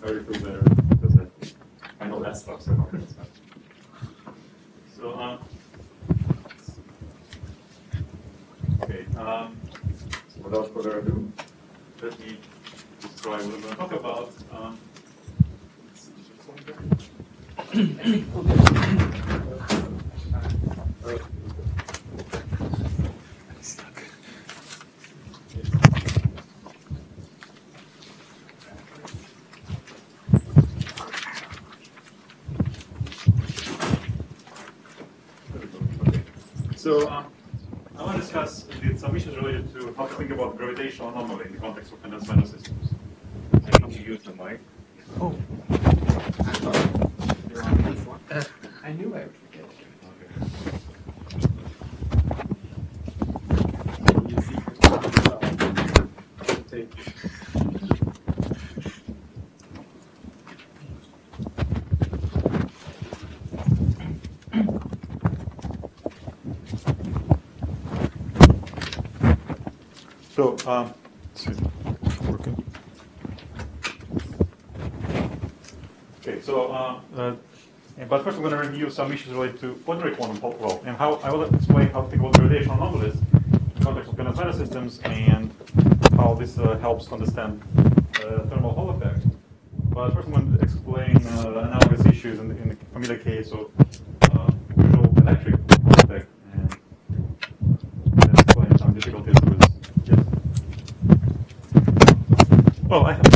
better because I know that stuff so much. So, um, okay, um, so without further ado, let me describe what I'm going to talk about. Um, uh, gravitational anomaly in the context of condensed matter systems. I think you use the mic. Working. Okay, so, uh, uh, but first I'm going to review some issues related to ordinary quantum well, and how I will explain how to think about gravitational anomalies in context of Panasonic systems and how this uh, helps to understand uh, thermal Hall effect. But first I'm going to explain uh, analogous issues in, in the familiar case of Well, I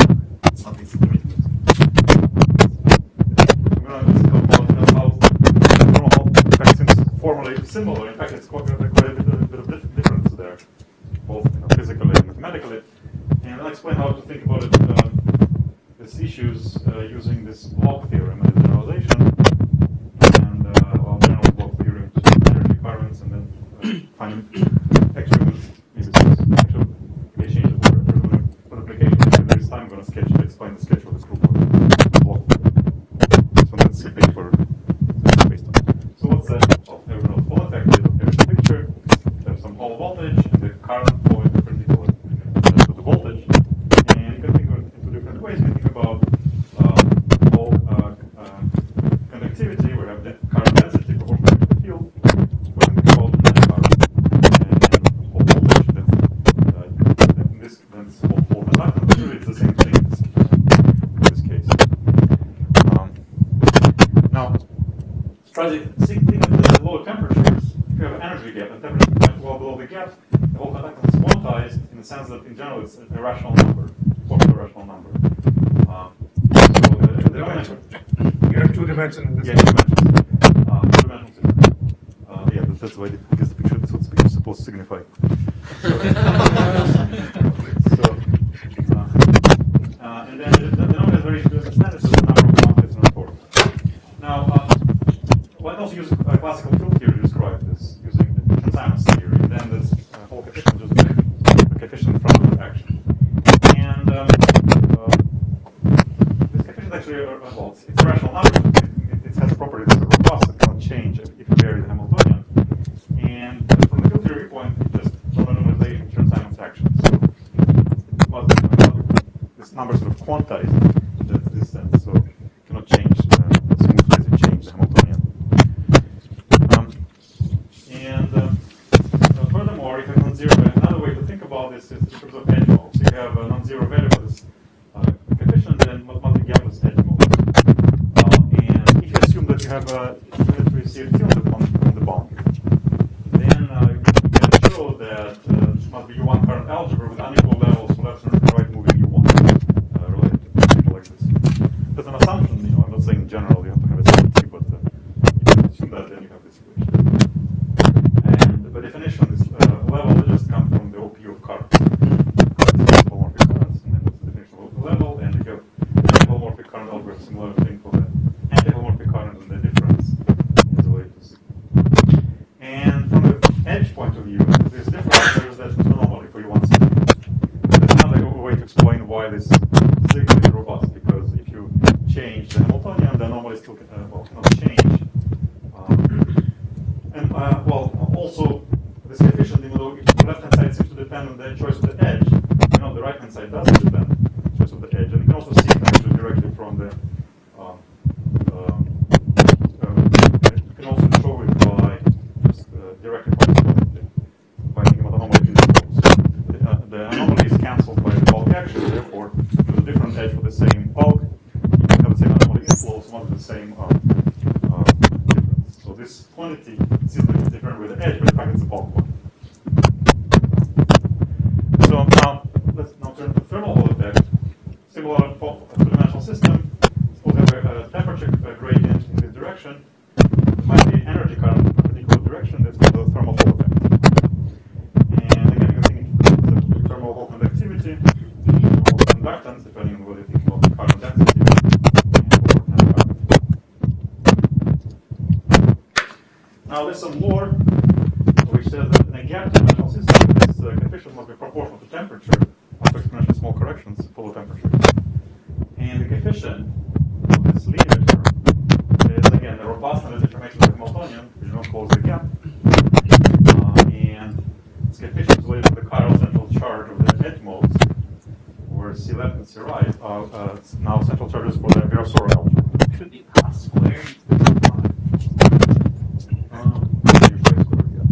depend on the choice of the edge. You know, the right-hand side does, conductance, depending on whether you think about the current density. Now there's some lore which says that in a gap dimensional system, this uh, coefficient must be proportional to temperature after exponentially small corrections follow temperature. And the coefficient of this linear term is again the robustness information of Hamiltonian, which not close the gap. Uh, and its coefficient is related to the chiral central charge of the edge modes, where C left and C right are uh, now central charges for the Virasoro algebra. Should be pi squared. Um, usually it's squared, yeah.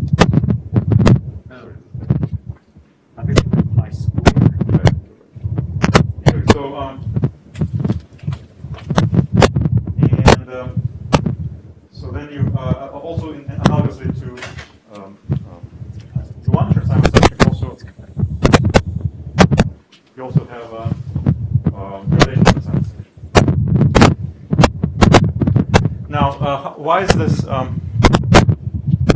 Oh. I think it should be pi squared. Right. Anyway, so, um, and, um, so then you, uh, uh, also in, analogously to, um, um, to one Simon says you can also, you also have, uh, um, gradation sense. Now, uh, h- why is this, um,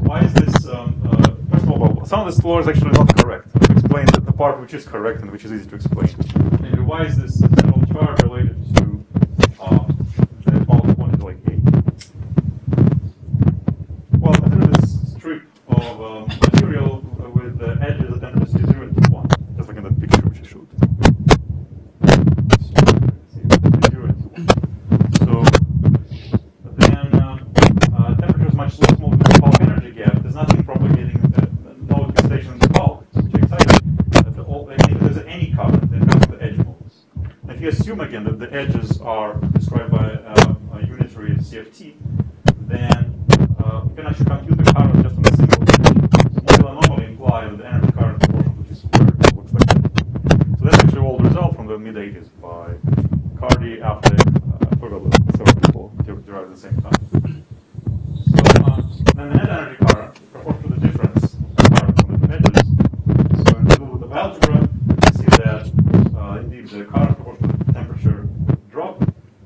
why is this, um, uh, first of all, some of this law is actually not correct. Explain the, the part which is correct and which is easy to explain. And why is this central charge related to um, the bulk quantity like A? Well, consider this strip of um, material uh, with the edges at tendency 0 to 1, just like in the picture which I showed. So, 0 to 1. So, then um, uh, temperature is much smaller than the bulk energy gap. There's nothing propagating uh, no excitation in the bulk, which is excited. That the, all, I mean, if there's any current, then comes the edge modes. And if you assume again that the edges are described by uh, a unitary CFT, then uh, you can actually compute the current just on a single edge. So model anomaly imply that the energy current proportional to T squared looks like that. So that's actually all the result from the mid 80s by Cardy, Affleck, uh, I forgot what several people de- derived at the same time. So um, then the net energy current is proportional to the difference of current from the edges. So in the middle of the algebra, you see that uh, indeed the current proportional to the temperature drop,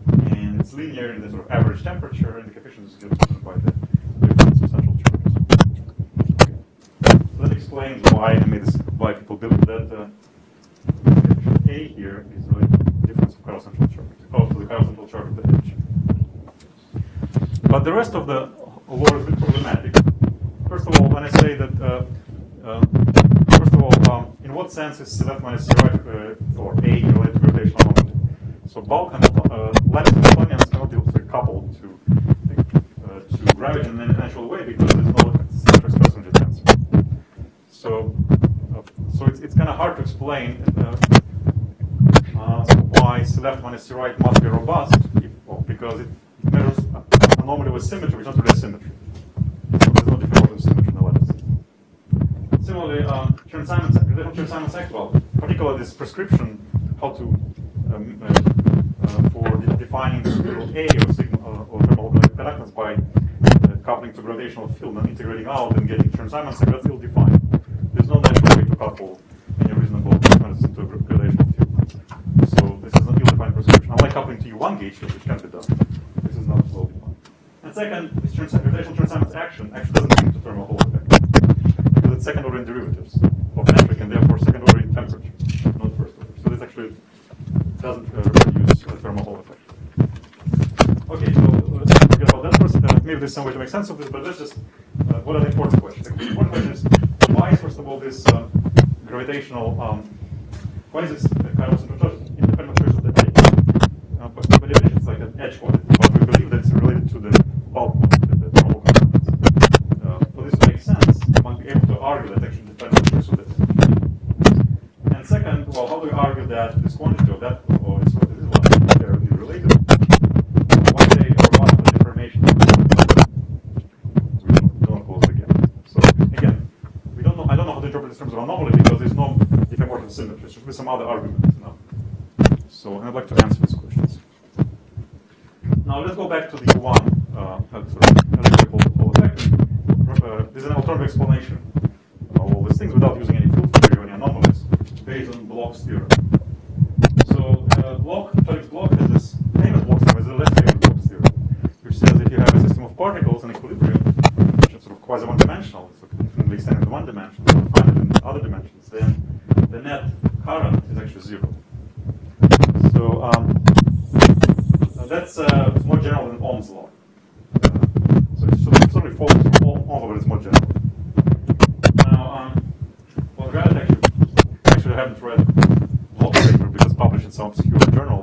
and it's linear in the sort of average temperature, and the coefficient is given by the difference of central charges. Okay. So that explains why I made this, why people believe that uh, A here is really the difference of charge, oh, to the chiral central charge of the. But the rest of the law is a bit problematic. First of all, when I say that, uh, uh, first of all, um, in what sense is left minus right uh, or A related to gravitational moment? So bulk Hamilton, uh, lattice Hamiltonians cannot be coupled to uh, to gravity in any actual way because there's no central Schlesinger tensor. So, uh, so it's, it's kind of hard to explain uh, C left minus C right must be robust if, well, because it measures anomaly with symmetry, which is not really symmetry. So there's no difficulty in symmetry in the lattice. Similarly, um, Chern-Simons, relational Chern-Simons act well, particularly this prescription how to um, uh, uh, for de- defining the signal A or signal uh, or thermal conductance by uh, coupling to gravitational field and integrating out and getting Chern-Simons that's ill defined. There's no natural way to couple any reasonable into a gra- gravitational field. So this is an ill-defined coupling to U1 gauge which can be done, this is not well defined. And second, this Chern- gravitational Chern-Simons action actually doesn't link to thermal Hall effect because it's second order in derivatives of metric and therefore second order in temperature, not first order. So this actually doesn't uh, reproduce the thermal Hall effect. Okay, so let's forget about that first. Uh, maybe there's some way to make sense of this, but let's just, uh, what are the important questions? The important question is, why first of all, this uh, gravitational, um, why is this uh, chiral central edge on but we believe that it's related to the bulk of the normal components. Uh, for this to make sense, one might be able to argue that actually depends on the use of it. And second, well, how do we argue that this quantity or that or this one is related? One day or one of the information we don't close again. So again, we don't know. I don't know how to interpret this terms of anomaly because there's no if different symmetry. There should be some other arguments. No. So I'd like to answer this question. Let's go back to the one uh, effect. Uh, there's an alternative explanation of all these things without using any field theory or any anomalies based on Bloch's theorem. So uh, Bloch, Felix Bloch has this famous Bloch theorem, a less famous Bloch's theorem, which says if you have a system of particles in equilibrium, which is sort of quasi one-dimensional, it's infinitely extended to one dimension, it in other dimensions, then the net current is actually zero. So um, uh, that's uh, more general than Ohm's law. Uh, so it should certainly follows from Ohm, Ohm's law, but it's more general. Now, um, well, Grant actually, actually I haven't read Bloch's paper because it's published in some obscure journal,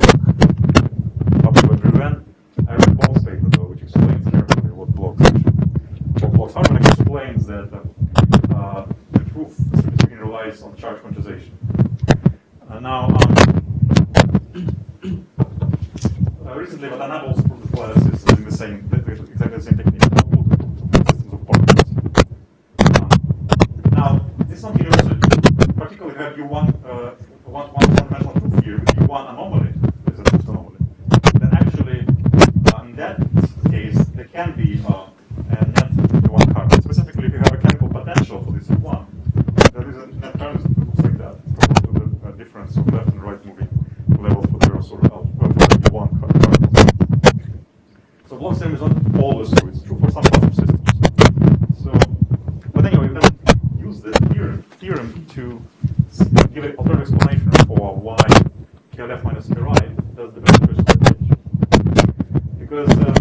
published by Briven. I read Paul's paper though, which explains carefully what Bloch's actually, what Bloch's argument explains that uh, uh, the proof specifically relies on charge quantization. Uh, now, um, uh, recently, Watanabe also proved that lattice is using the same, exactly the same technique, systems of particles. Um, now, this is not universal, particularly if you have U1, uh, one, one dimensional proof here, with U1 anomaly, is a proof anomaly, then actually, uh, in that case, uh, a net U1 current. Specifically, if you have a chemical potential for this U1, there is a net current that looks like that, proportional to the uh, difference of left and right moving levels for the sort of alpha, uh, for the U1 current. So Bloch's theorem is not always true. It's true for some parts of systems. So, but anyway, we can use the theorem, theorem to s- give an alternative explanation for why k left minus k right does the best versus the edge. Because uh,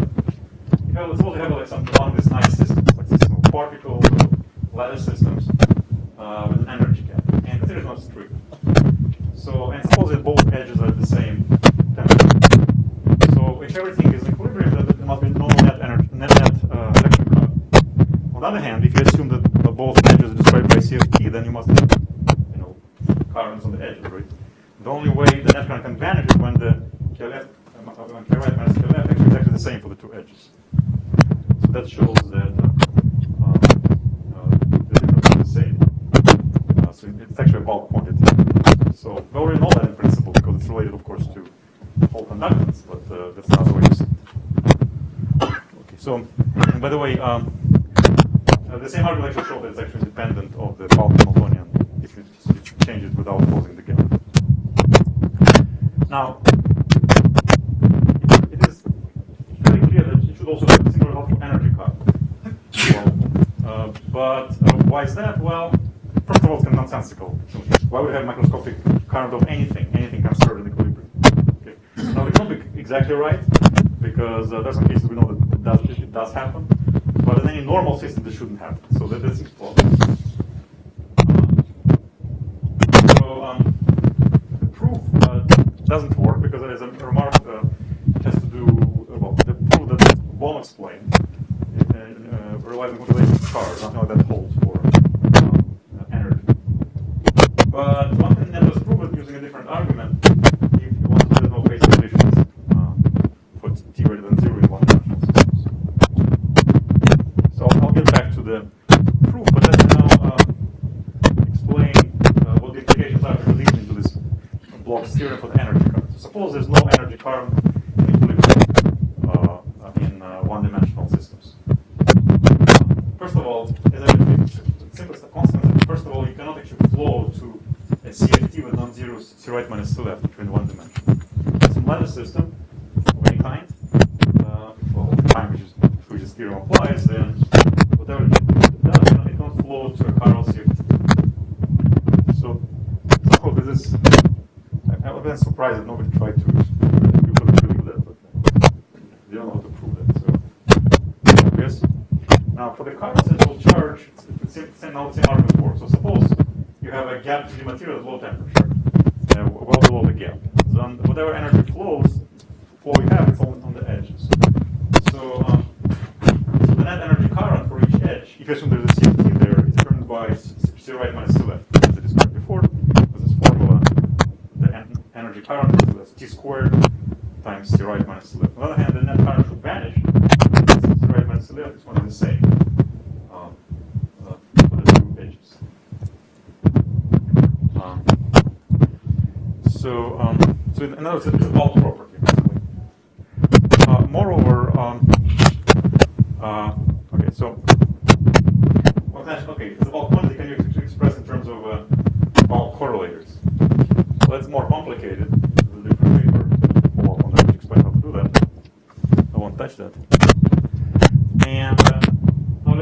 you have, let's suppose you have like some along this nice systems, like system of particles, or lattice systems, uh, with an energy gap, and the theory is not strict. So, and suppose that both edges are the same temperature. So if everything is in equilibrium, then there must be no net energy, net, net uh, electric current. On the other hand, if you assume that both edges are described by CFT, then you must have, you know, currents on the edges, right? The only way the net current can vanish is when the K left, uh, when K right minus K left actually exactly the same for the two edges. So that shows that uh, uh, the difference is the same. Uh, so it's actually a bulk quantity. So we already know that in principle because it's related, of course, to Hall conductance, but uh, that's another way to see it. Okay, so, by the way, um, the same argument actually shows that it's actually independent of the bulk Hamiltonian if you, if you change it without closing the gap. Now, it is very clear that it should also have a similar energy cut. Well, uh, but uh, why is that? Well, first of all, it's nonsensical. Why would you have microscopic current of anything? Anything can serve in equilibrium. Okay. Now, it cannot be exactly right because uh, there's some cases we know that it does, it does happen, but in any normal system, this shouldn't happen. So that, that seems. So um, the proof uh, doesn't work because is a remark uh, it has to do well the proof that Bohm explained uh, uh, relies on of charge. Nothing like that holds for um, uh, energy. But one can never prove it using a different argument if you want to know phase conditions uh, for t greater than zero in one dimensional systems. So I'll get back to the proof, but let's now uh, explain uh, what the implications are for leading into this Bloch's theorem for the energy current. So suppose there's no energy current in equilibrium uh, in uh, one-dimensional systems. First of all, as I simplest constant, first of all, you cannot actually flow to a CFT with non-zero right minus C left between one dimension. It's a lattice system of any kind. Uh, well, time which is which is theorem applies, then whatever it does, you know, it can't flow to a chiral CFT. So somehow this is I, I've been surprised that nobody tried to people that believe that, but uh, they don't know how to prove that. So yes. Now for the current central charge, it's, it's the same, same, now the same argument works. So suppose you have a gap to the material at low temperature, uh, well below the gap. Then whatever energy flows, flow you have, it's on, on the edges. So, um, so the net energy current for each edge, if you assume there's a CFT there, is determined by c C right minus C left, as I described before. With this formula, the en energy current is T squared times C right minus left. On the other hand, the net current should vanish. C right minus C left is one and the same um, uh, for the two edges. Um, So, um, so in other words, it's a bulk property. Basically. Uh, moreover, um, uh, okay, so well, that's, okay, it's a bulk quantity. Can you ex- express in terms of uh, bulk correlators? So that's more complicated. There's a different paper. Follow up on that, which explain how to do that. I won't touch that. And uh, now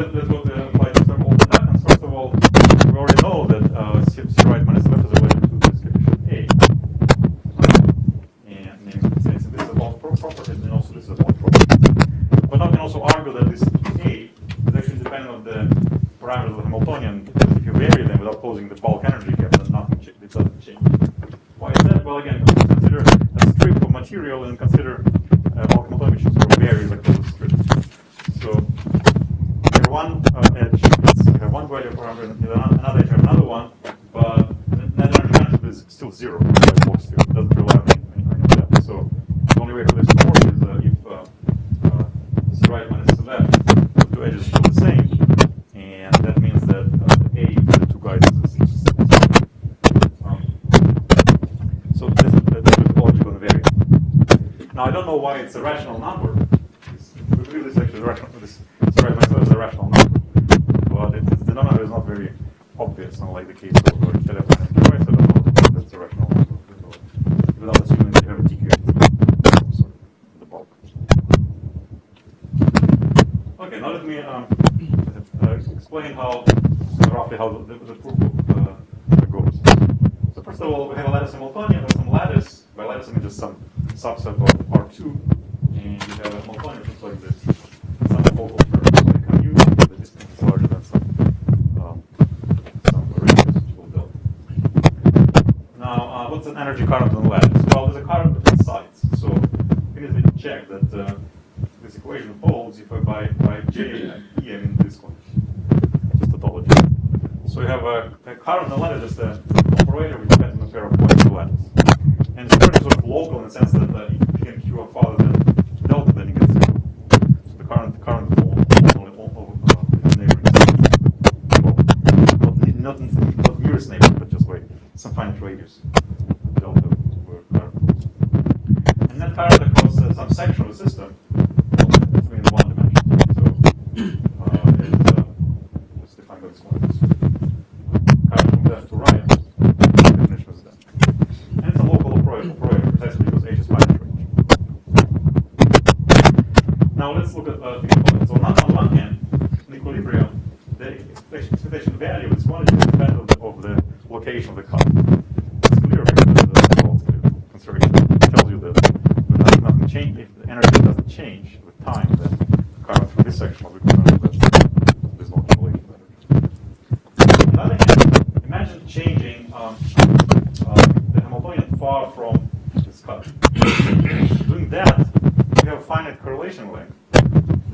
let, let's go to apply to some old patterns. First of all, we already know that uh, C, C right minus left is related to this coefficient A. And namely, since this is a bulk pro- property, then also this is a bulk property. But now we can also argue that this A is actually dependent on the parameters of the Hamiltonian, because if you vary them without closing the bulk energy gap, then nothing cha- it doesn't change. Why is that? Well, again, consider a strip of material and consider uh, bulk Hamiltonian, which sort of varies across the strip. So here one uh, edge is have one value parameter, and here another edge have another one, but net energy management is still zero. Like bulk still. It doesn't rely on any- any of that. So the only way for this to work is uh, if uh, uh, C right minus C left, the two edges are the same, and that means that uh, A for the two guys is the same. Um, so this is the logical invariant. Now I don't know why it's a rational number. It's- is actually a rational. This right minus is a rational number, but it, its denominator is not very obvious, unlike the case of minus K right. So I don't know that's a rational number without assuming that you have a TQ sorry, the bulk. Okay, now let me um, uh, explain how roughly how the, the proof uh, goes. So first of all, we have a lattice with some lattice. By lattice, I mean just some subset of R2, and you have a which looks like this. Some focal terms like mu, the distance is larger than some um, some radius which will build. Now, uh, what's an energy current on the lattice? Well, there's a current between sides, so we need to check that uh, this equation holds if I by, by J and E, I mean this one, just tautology. So you have a, a current on the lattice, just an operator which depends on a pair of points on the lattice. Sort of local in the sense that uh, and Q are farther than delta, then you can zero. So the current, the current will only over uh, neighboring sides. Well, not, ne- not, not nearest neighbor, but just like some finite radius. Delta where current flows. And that current across uh, some section of the system, well, it's in one dimension. So uh, it's uh, just defined by this one. Current from left to right, definition is that. And it's a local operator, operator precisely because H is finite range. Now let's look at uh, the components. So on, on one hand, in equilibrium, the expectation, value this quantity is dependent of the location of the current. It's clear because the well, it's clear. conservation tells you that when nothing, nothing change, if the energy doesn't change with time, then the current through this section will be equivalent to that. There's no accumulation of energy. On the other hand, imagine changing um, uh, the Hamiltonian far from this cut. Doing that, we have a finite correlation length.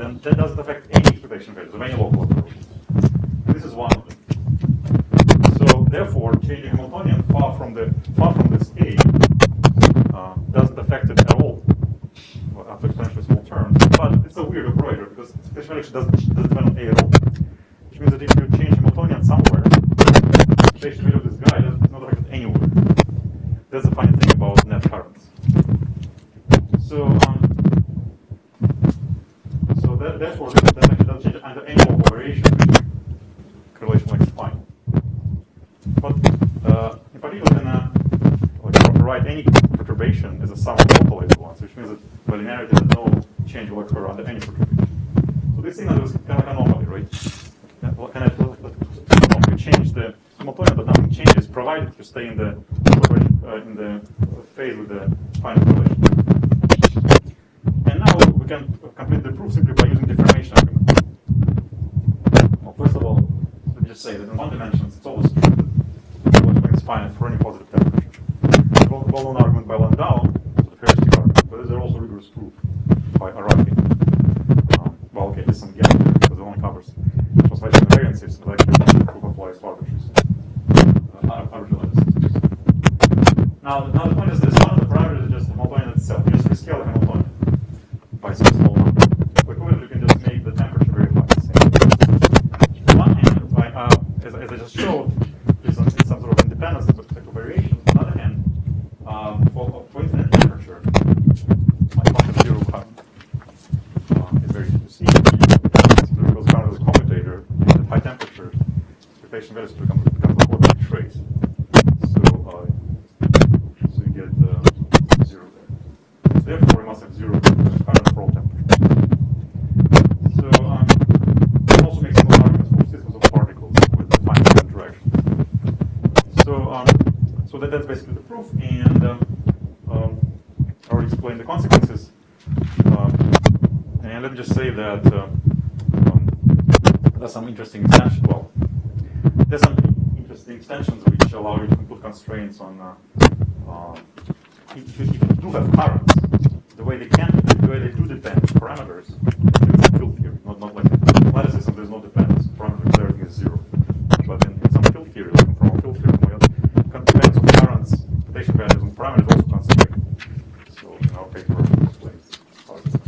Then that doesn't affect any expectation values of any local operations. This is one of them. So therefore, changing Hamiltonian far from the far from this A uh, doesn't affect it at all well, after exponentially small terms. But it's a weird operator because expectation value actually doesn't, doesn't depend on A at all. Which means that if you change Hamiltonian somewhere, expectation value of this guy is not affected anywhere. That's the funny thing about net currents. So, um, so that, therefore, that, that doesn't change under any local. Correlation length is fine. But uh, in particular, a, like, write any perturbation as a sum of localized ones, which means that by linearity, that no change will occur under any perturbation. So this signal is kind of anomaly, right? Kind of, you change the Hamiltonian, but nothing changes, provided you stay in the uh, in the phase with the finite correlation. And now we can complete the proof simply by using deformation argument. Well, first of all, let me just say that in one dimension, it's always true that the electron is finite for any positive temperature. Well, well-known argument by Landau, so the heuristic argument, but there's also rigorous proof by Araki. Um, well, okay, there's some gap there because it only covers translation invariances, but actually the proof applies to arbitraries. Uh, arbitrary lattices. Now, now the point is this: one of the parameters is just the Hamiltonian itself. You just rescale the Hamiltonian by some small number. Equivalent, you can just make the temperature very high. On one hand, by, uh, as, as I just showed, there's some, some sort of independence with respect to variation. On the other hand, uh, explain the consequences. Um, and let me just say that uh, um, there's some interesting extensions. Well, there's some interesting extensions which allow you to put constraints on. Uh, uh, if, you, if you do have currents, the way they can, the way they do depend on parameters, it's field theory, not, not like in lattice system. There's no dependence. Parameters, everything is zero. But in, in some field theory, like from field theory, it depends on currents, potential values, and parameters also constraint. So in our paper explains how it's done.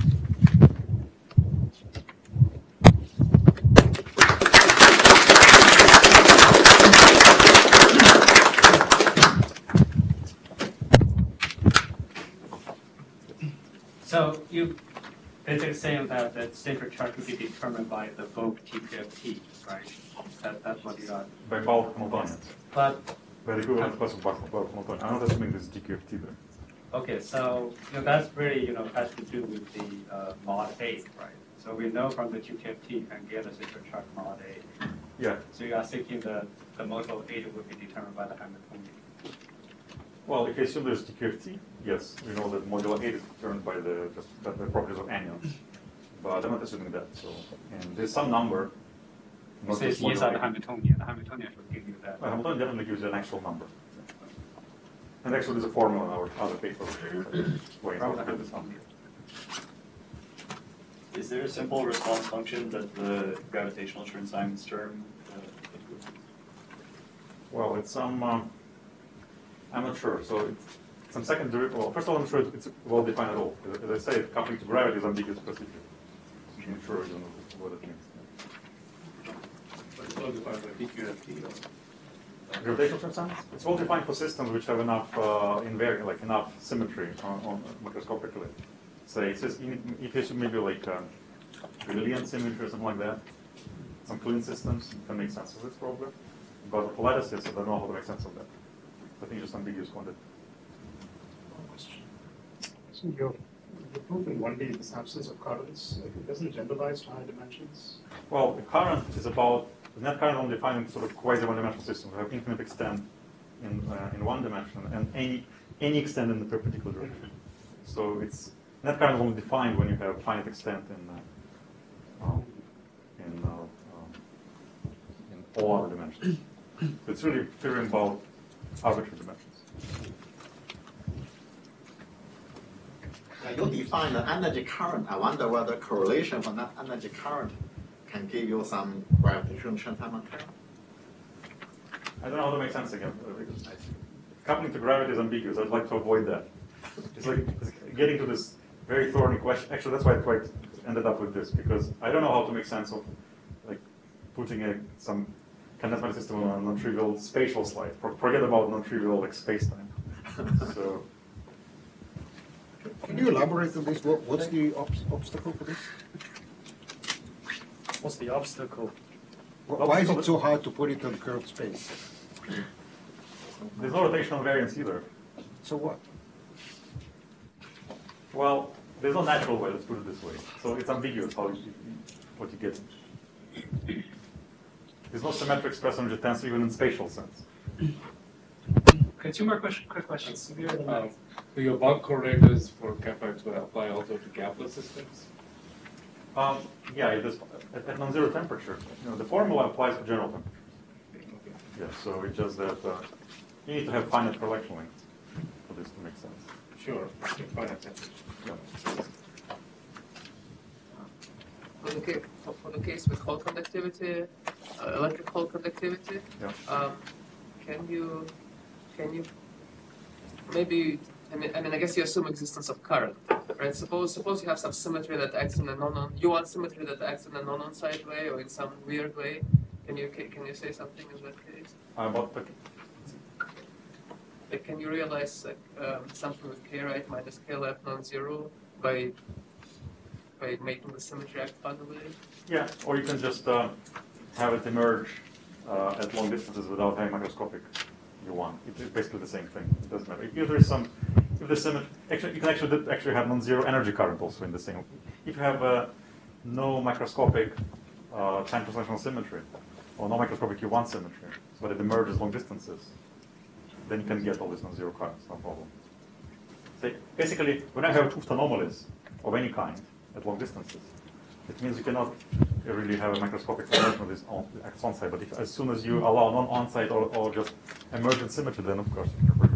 So you basically saying that the standard charge will be determined by the bulk TQFT, right? That, that's what you are. By bulk Hamiltonian. But By the equivalent class of bulk bulk Hamiltonian. I'm not assuming this is TQFT there. okay, so you know that's really you know has to do with the uh, mod A, right? So we know from the TQFT you can get a standard charge mod A. Yeah. So you are thinking the the model A will be determined by the Hamiltonian. Well, if you assume there's TQFT, yes, we know that modulo 8 is determined by the, just, by the properties of anyons. But I'm not assuming that, so, and there's some number. It says just yes modulo on the 8. Hamiltonian. The Hamiltonian should give you that. Well, Hamiltonian definitely gives you an actual number. And actually, there's a formula in our other paper. Wait, I'll the get this number. Is there a simple response function that the gravitational Chern-Simons term uh, Well, it's some, um, I'm not sure, so it's some second derivative, well, first of all, I'm sure it's well defined at all. As I say, coupling to gravity is ambiguous procedure. I'm not sure you know what it means. It's all defined? Gravitational transcendence? It's well defined for systems which have enough uh, invari- like enough symmetry on, on microscopically. Say, it says in- if you maybe like um, Galilean symmetry or something like that, some clean systems can make sense of this probably. But for lattices, I don't know how to make sense of that. I think just ambiguous quantity. So your, the proof in one D, this absence of currents, like, it doesn't generalize to higher dimensions? Well, the current is about the net current only defined sort of quasi one-dimensional systems. We have infinite extent in uh, in one dimension and any any extent in the perpendicular direction. So it's net current is only defined when you have finite extent in uh, um, in uh, um, in all other dimensions. So it's really theorem about arbitrary dimensions. You define the energy current. I wonder whether correlation for that energy current can give you some gravitational term. I don't know how to make sense again. Coupling to gravity is ambiguous. I'd like to avoid that. It's like it's getting to this very thorny question. Actually, that's why I quite ended up with this because I don't know how to make sense of like putting a, some condensed system on a non-trivial spatial slide. For- Forget about non-trivial like space-time. So Can you elaborate on this? What, what's the obs- obstacle for this? What's the obstacle? Wh- Why is it so hard to put it on curved space? there's no rotational variance either. So what? Well, there's no natural way. Let's put it this way. So it's ambiguous how you, what you get. There's no symmetric expression of tensor even in spatial sense. Okay, two more question, quick questions. Um, So your bulk correlators for capax would apply also to gapless systems? Um, yeah, it is at, at non-zero temperature. You know, the formula applies to general temperature. Okay. Yeah, so it's just that uh, you need to have finite correlation length for this to make sense. Sure, finite temperature. Yeah. For the case, for the case with Hall conductivity, uh, electric conductivity, Yeah. um, can you, can you, maybe, I mean, I mean, I guess you assume existence of current, right? Suppose, suppose you have some symmetry that acts in a non, you want symmetry that acts in a non-on-site way or in some weird way. Can you, can you say something in that case? Uh, but, but Like, can you realize like um, something with k right minus k left non-zero by by making the symmetry act fundamentally? yeah, or you can just uh, have it emerge uh, at long distances without having microscopic U1. It's basically the same thing. It doesn't matter. If there's some, if there's symmetry, actually, you can actually actually have non-zero energy current also in the same. If you have uh, no microscopic uh, time translational symmetry or no microscopic U1 symmetry, but it emerges long distances, then you can get all these non-zero currents, no problem. say, basically, when I have two anomalies of any kind at long distances, it means you cannot really have a microscopic formation of this on, acts on site. But if, as soon as you allow non-on site or, or just emergent symmetry, then of course you can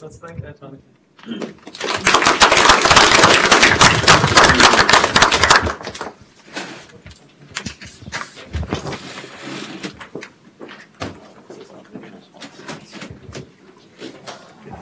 let's thank.